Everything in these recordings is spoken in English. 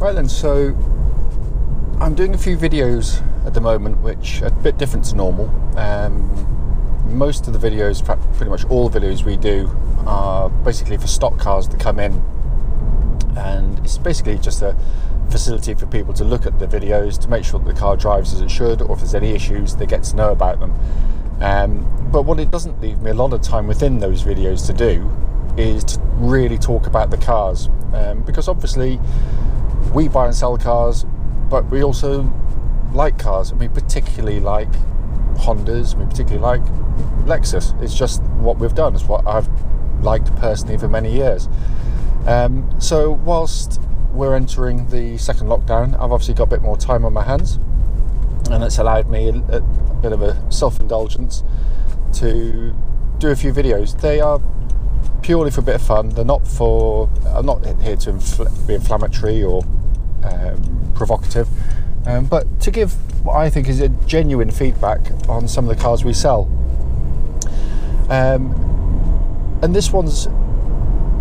Right then, so I'm doing a few videos at the moment which are a bit different to normal. Um, most of the videos, in fact, pretty much all the videos we do, are basically for stock cars that come in, and it's basically just a facility for people to look at the videos to make sure that the car drives as it should, or if there's any issues, they get to know about them. Um, but what it doesn't leave me a lot of time within those videos to do is to really talk about the cars, um, because obviously we buy and sell cars, but we also like cars, and we particularly like Hondas, we particularly like Lexus. It's just what we've done. It's what I've liked personally for many years. Um, so whilst we're entering the second lockdown, I've obviously got a bit more time on my hands, and it's allowed me a, a bit of a self-indulgence to do a few videos. They are purely for a bit of fun. They're not for. I'm not here to infl- be inflammatory or um, provocative, um, but to give what I think is a genuine feedback on some of the cars we sell. Um, and this one's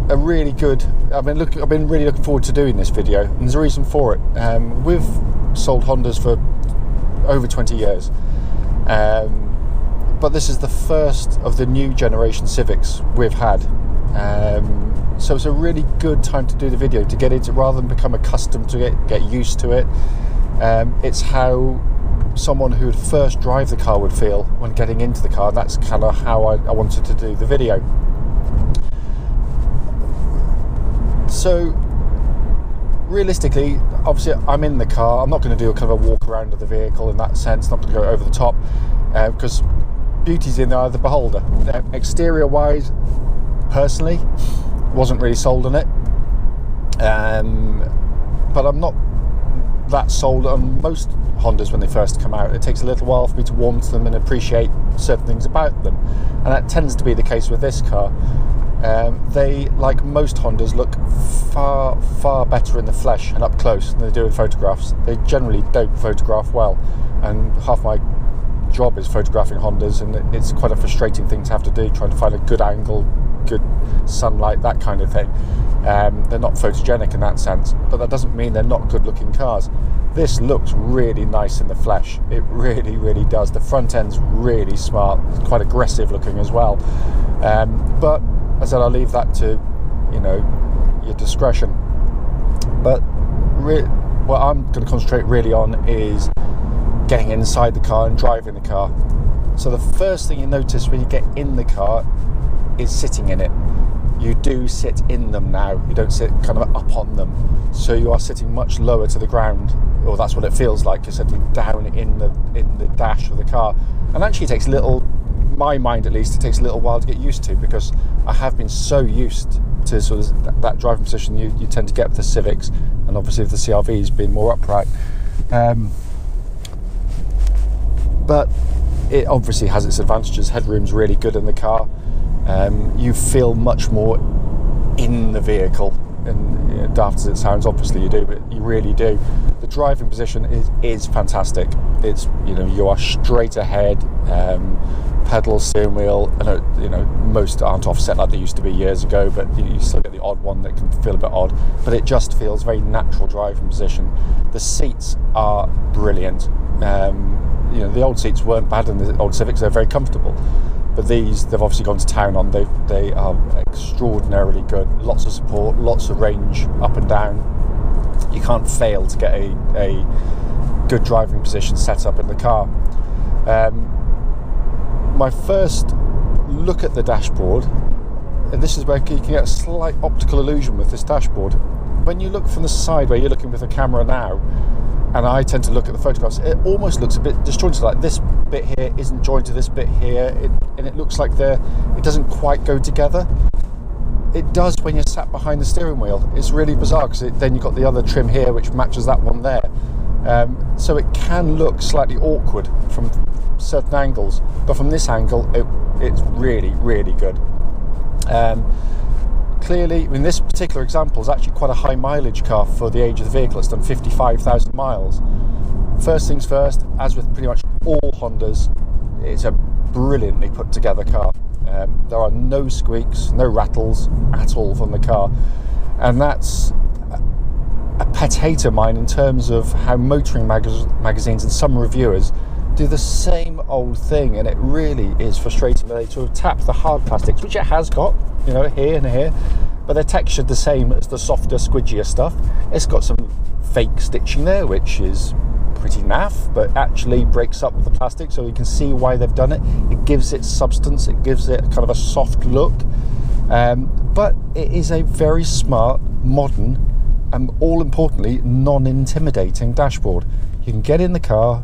a really good. I've been looking. I've been really looking forward to doing this video, and there's a reason for it. Um, we've sold Hondas for over 20 years, um, but this is the first of the new generation Civics we've had. Um, so it's a really good time to do the video to get into rather than become accustomed to it, get used to it. Um, it's how someone who would first drive the car would feel when getting into the car. That's kind of how I, I wanted to do the video. So realistically, obviously, I'm in the car. I'm not going to do a kind of a walk around of the vehicle in that sense. Not going to go over the top uh, because beauty's in the eye of the beholder. Uh, exterior wise, personally, wasn't really sold on it. Um, but I'm not that sold on most Hondas when they first come out. It takes a little while for me to warm to them and appreciate certain things about them, and that tends to be the case with this car. Um, they, like most Hondas, look far, far better in the flesh and up close than they do in photographs. They generally don't photograph well, and half my job is photographing Hondas, and it's quite a frustrating thing to have to do, trying to find a good angle, good sunlight, that kind of thing. Um, they're not photogenic in that sense, but that doesn't mean they're not good looking cars. This looks really nice in the flesh. It really, really does. The front end's really smart, quite aggressive looking as well. Um, but I said I'll leave that to you know your discretion. But re- what I'm going to concentrate really on is getting inside the car and driving the car. So the first thing you notice when you get in the car is sitting in it. You do sit in them now. You don't sit kind of up on them. So you are sitting much lower to the ground, or that's what it feels like. You're sitting down in the in the dash of the car, and actually it takes a little my mind at least, it takes a little while to get used to because I have been so used to sort of that, that driving position you, you tend to get with the Civics and obviously with the CRVs being more upright. Um, but it obviously has its advantages. Headroom's really good in the car. Um, you feel much more in the vehicle, and you know, daft as it sounds, obviously you do, but you really do. The driving position is, is fantastic. It's you know you are straight ahead. Um, pedal, steering wheel. I know you know most aren't offset like they used to be years ago, but you, you still get the odd one that can feel a bit odd. But it just feels very natural driving position. The seats are brilliant. Um, you know the old seats weren't bad in the old Civics; they're very comfortable. But these, they've obviously gone to town on. They they are extraordinarily good. Lots of support, lots of range up and down. You can't fail to get a, a good driving position set up in the car. Um, my first look at the dashboard, and this is where you can get a slight optical illusion with this dashboard. When you look from the side where you're looking with the camera now, and I tend to look at the photographs, it almost looks a bit disjointed. Like this bit here isn't joined to this bit here, it, and it looks like the it doesn't quite go together. It does when you're sat behind the steering wheel. It's really bizarre because then you've got the other trim here which matches that one there. Um, so it can look slightly awkward from certain angles, but from this angle, it, it's really, really good. Um, clearly, in this particular example, is actually quite a high mileage car for the age of the vehicle. It's done 55,000 miles. First things first, as with pretty much all Hondas, it's a brilliantly put together car. Um, there are no squeaks, no rattles at all from the car, and that's a pet hate of mine in terms of how motoring mag- magazines and some reviewers do the same old thing, and it really is frustrating. They sort of tap the hard plastics, which it has got, you know, here and here, but they're textured the same as the softer, squidgier stuff. It's got some fake stitching there, which is pretty naff, but actually breaks up the plastic, so you can see why they've done it. It gives it substance, it gives it kind of a soft look, um, but it is a very smart, modern, and all importantly, non intimidating dashboard. You can get in the car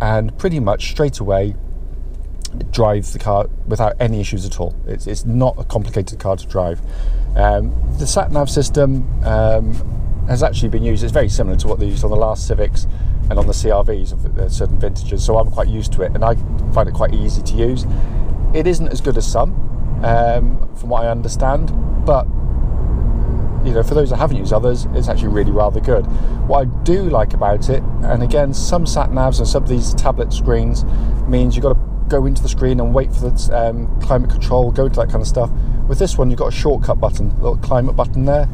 and pretty much straight away drive the car without any issues at all. It's, it's not a complicated car to drive. Um, the sat nav system um, has actually been used, it's very similar to what they used on the last Civics and on the CRVs of certain vintages, so I'm quite used to it and I find it quite easy to use. It isn't as good as some, um, from what I understand, but you know, for those that haven't used others, it's actually really rather good. What I do like about it, and again, some sat navs and some of these tablet screens means you've got to go into the screen and wait for the um, climate control, go into that kind of stuff. With this one, you've got a shortcut button, a little climate button there.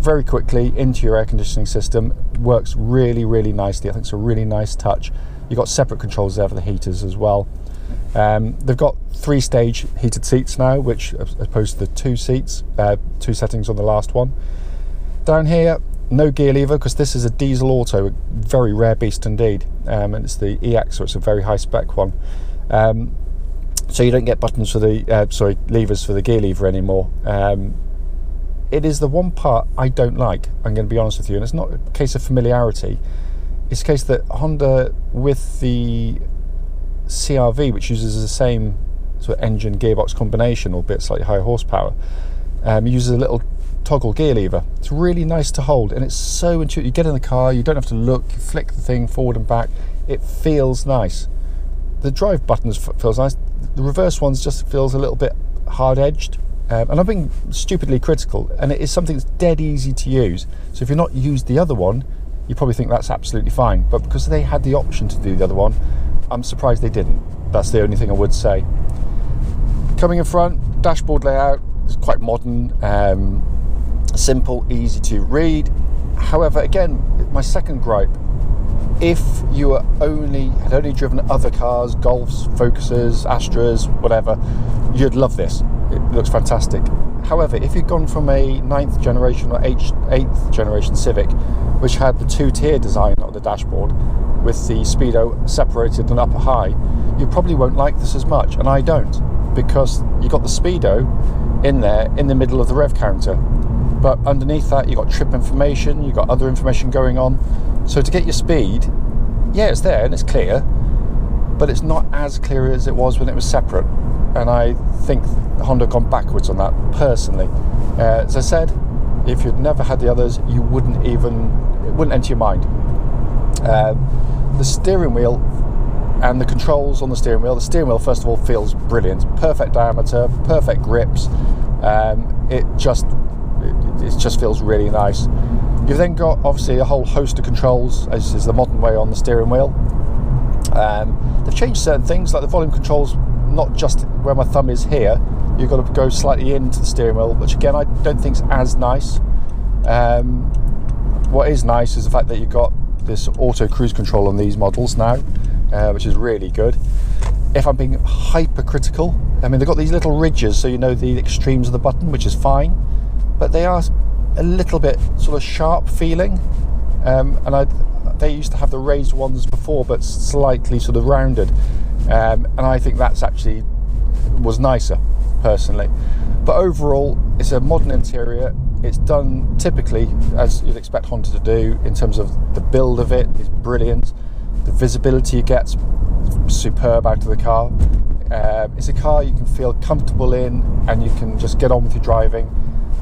Very quickly into your air conditioning system. Works really, really nicely. I think it's a really nice touch. You've got separate controls there for the heaters as well. Um, they've got three stage heated seats now, which as opposed to the two seats, uh, two settings on the last one. Down here, no gear lever because this is a diesel auto, a very rare beast indeed, um, and it's the EX, so it's a very high spec one. Um, so you don't get buttons for the uh, sorry levers for the gear lever anymore. Um, it is the one part I don't like. I'm going to be honest with you, and it's not a case of familiarity. It's a case that Honda with the CRV, which uses the same sort of engine gearbox combination, albeit slightly higher horsepower, um, uses a little toggle gear lever. It's really nice to hold, and it's so intuitive. You get in the car, you don't have to look, you flick the thing forward and back. It feels nice. The drive buttons feels nice. The reverse ones just feels a little bit hard edged. Um, and I've been stupidly critical, and it is something that's dead easy to use. So if you're not used the other one, you probably think that's absolutely fine. But because they had the option to do the other one, I'm surprised they didn't. That's the only thing I would say. Coming in front, dashboard layout is quite modern, um, simple, easy to read. However, again, my second gripe: if you only had only driven other cars, Golfs, Focuses, Astras, whatever, you'd love this. It looks fantastic. However, if you'd gone from a ninth generation or eighth generation Civic, which had the two-tier design on the dashboard, with the speedo separated and upper high, you probably won't like this as much, and I don't, because you got the speedo in there in the middle of the rev counter, but underneath that you've got trip information, you've got other information going on. So to get your speed, yeah, it's there and it's clear, but it's not as clear as it was when it was separate. And I think Honda gone backwards on that personally. Uh, as I said, if you'd never had the others, you wouldn't even it wouldn't enter your mind. Um, the steering wheel and the controls on the steering wheel. The steering wheel, first of all, feels brilliant. Perfect diameter, perfect grips. Um, it just it, it, just feels really nice. You've then got obviously a whole host of controls, as is the modern way on the steering wheel. Um, they've changed certain things, like the volume controls, not just where my thumb is here. You've got to go slightly into the steering wheel, which again I don't think is as nice. Um, what is nice is the fact that you've got this auto cruise control on these models now, uh, which is really good. If I'm being hypercritical, I mean they've got these little ridges, so you know the extremes of the button, which is fine, but they are a little bit sort of sharp feeling. Um, and I, they used to have the raised ones before, but slightly sort of rounded. Um, and I think that's actually was nicer, personally. But overall, it's a modern interior. It's done typically as you'd expect Honda to do in terms of the build of it, is brilliant. The visibility you gets superb out of the car. Um, it's a car you can feel comfortable in and you can just get on with your driving,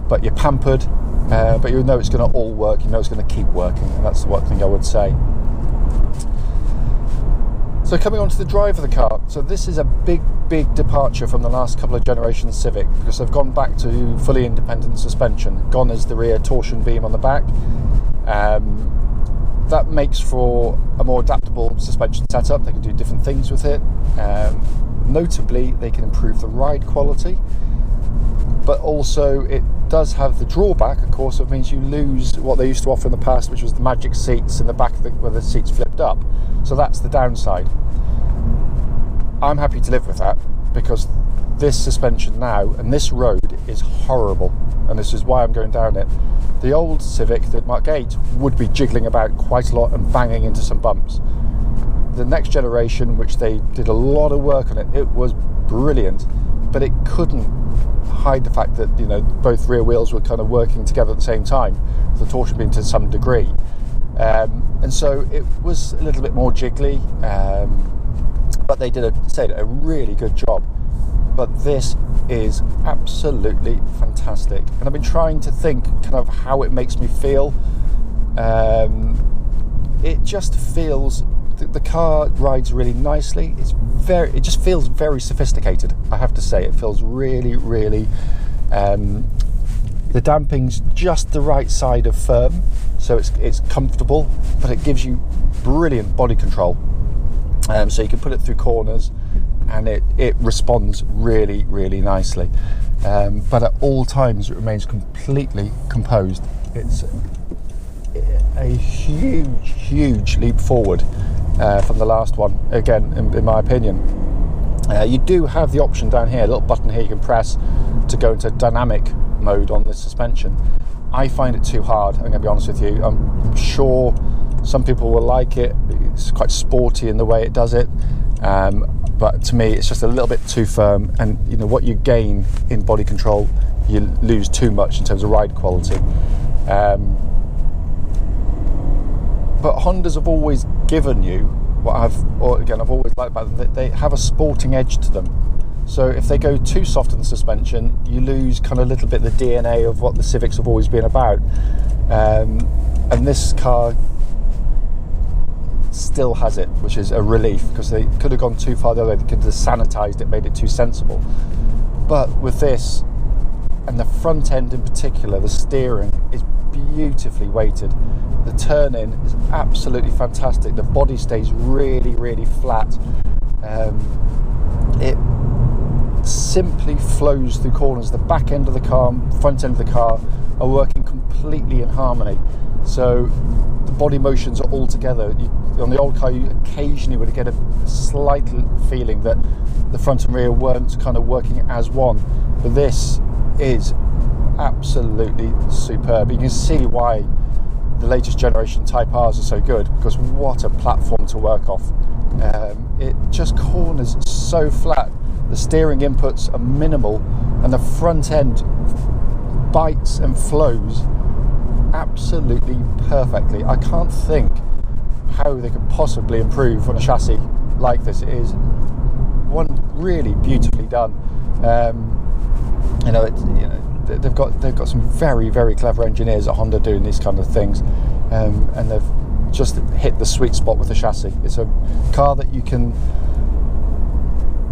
but you're pampered, uh, but you know it's going to all work, you know it's going to keep working, and that's the one thing I would say. So coming on to the drive of the car, so this is a big, big departure from the last couple of generations Civic because they've gone back to fully independent suspension. Gone is the rear torsion beam on the back. Um, that makes for a more adaptable suspension setup. They can do different things with it. Um, notably, they can improve the ride quality, but also it does have the drawback, of course, it means you lose what they used to offer in the past, which was the magic seats in the back the, where the seats flipped up. So that's the downside. I'm happy to live with that because this suspension now and this road is horrible, and this is why I'm going down it. The old Civic, the Mark 8, would be jiggling about quite a lot and banging into some bumps. The next generation, which they did a lot of work on it, it was brilliant, but it couldn't hide the fact that you know both rear wheels were kind of working together at the same time, the torsion beam to some degree, um, and so it was a little bit more jiggly. Um, but they did a say a really good job. But this is absolutely fantastic, and I've been trying to think kind of how it makes me feel. Um, it just feels the, the car rides really nicely. It's very, it just feels very sophisticated. I have to say, it feels really, really. Um, the damping's just the right side of firm, so it's it's comfortable, but it gives you brilliant body control. Um, so you can put it through corners, and it it responds really, really nicely. Um, but at all times, it remains completely composed. It's a huge, huge leap forward uh, from the last one, again, in, in my opinion. Uh, you do have the option down here, a little button here you can press to go into dynamic mode on the suspension. I find it too hard, I'm going to be honest with you. I'm sure some people will like it, it's quite sporty in the way it does it. Um, but to me, it's just a little bit too firm, and you know what you gain in body control, you lose too much in terms of ride quality. Um, but Hondas have always given you what I've, or again, I've always liked about them, that they have a sporting edge to them. So if they go too soft in the suspension, you lose kind of a little bit the DNA of what the Civics have always been about. Um, and this car still has it, which is a relief because they could have gone too far the other way. They could have sanitized it, made it too sensible. But with this, and the front end in particular, the steering is beautifully weighted. The turn in is absolutely fantastic. The body stays really, really flat. Um, it simply flows through corners. The back end of the car, front end of the car are working completely in harmony. So the body motions are all together. You, on the old car, you occasionally would get a slight feeling that the front and rear weren't kind of working as one. But this is absolutely superb. You can see why the latest generation Type R's are so good because what a platform to work off. Um, it just corners so flat. The steering inputs are minimal, and the front end bites and flows absolutely perfectly. I can't think how they could possibly improve on a chassis like this. It is one really beautifully done. Um, you know, it, you know they've got they've got some very very clever engineers at Honda doing these kind of things, um, and they've just hit the sweet spot with the chassis. It's a car that you can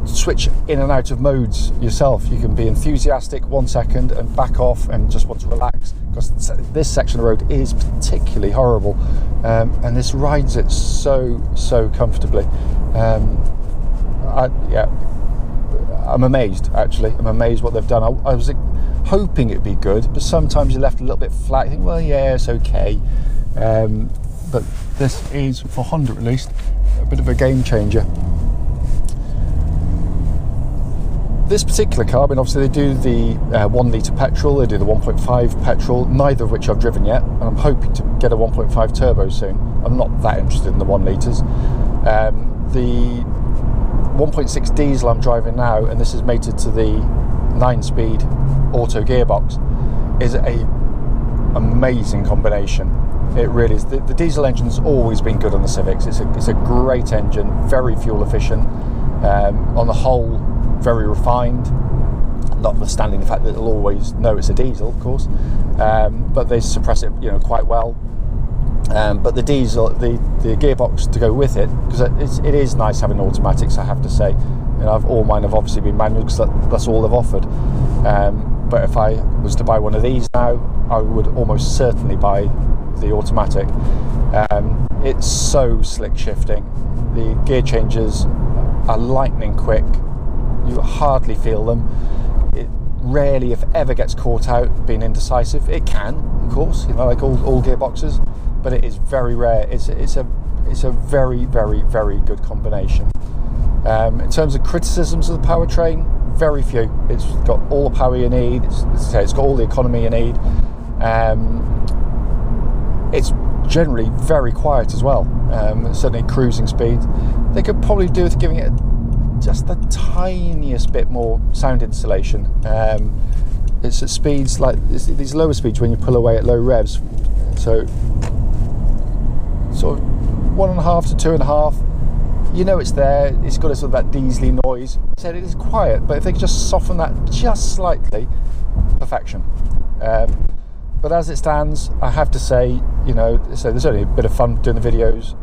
switch in and out of modes yourself. You can be enthusiastic one second and back off and just want to relax because this section of the road is particularly horrible, um, and this rides it so so comfortably. Um, I, yeah, I'm amazed actually. I'm amazed what they've done. I, I was hoping it'd be good, but sometimes you're left a little bit flat. You think, well, yeah, it's okay. Um, but this is, for Honda at least, a bit of a game changer. This particular car, I mean, obviously they do the uh, one litre petrol, they do the 1.5 petrol, neither of which I've driven yet, and I'm hoping to get a 1.5 turbo soon. I'm not that interested in the one litres. Um, the 1.6 diesel I'm driving now, and this is mated to the nine speed auto gearbox is a amazing combination. It really is. The, the, diesel engine's always been good on the Civics. It's a, it's a great engine, very fuel efficient. Um, on the whole, very refined. Notwithstanding the fact that it'll always know it's a diesel, of course, um, but they suppress it, you know, quite well. Um, but the diesel, the, the gearbox to go with it, because it's, it is nice having automatics, I have to say. You know, all mine have obviously been manual because that, that's all they've offered. Um, but if I was to buy one of these now, I would almost certainly buy the automatic. Um, it's so slick shifting. The gear changes are lightning quick. You hardly feel them. It rarely, if ever, gets caught out being indecisive. It can, of course, you know, like all, all gearboxes, but it is very rare. It's, it's a it's a very, very, very good combination. Um, in terms of criticisms of the powertrain, very few. It's got all the power you need. It's, it's got all the economy you need. Um, it's generally very quiet as well. Um, certainly cruising speed. They could probably do with giving it just the tiniest bit more sound insulation. Um, it's at speeds like these lower speeds when you pull away at low revs. So sort of one and a half to two and a half. You know it's there. It's got a sort of that diesely noise. I said it is quiet, but if they could just soften that just slightly, perfection. Um, but as it stands, I have to say, you know, so there's only a bit of fun doing the videos.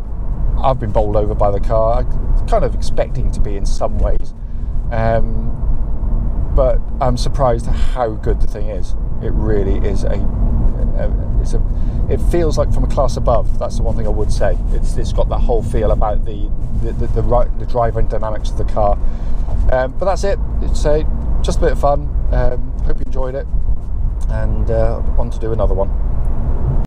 I've been bowled over by the car, kind of expecting to be in some ways, um, but I'm surprised how good the thing is. It really is a, a, it's a, it feels like from a class above. That's the one thing I would say. It's, it's got that whole feel about the the, the, the, right, the driving dynamics of the car. Um, but that's it. It's a, just a bit of fun. Um, hope you enjoyed it and uh, on to do another one.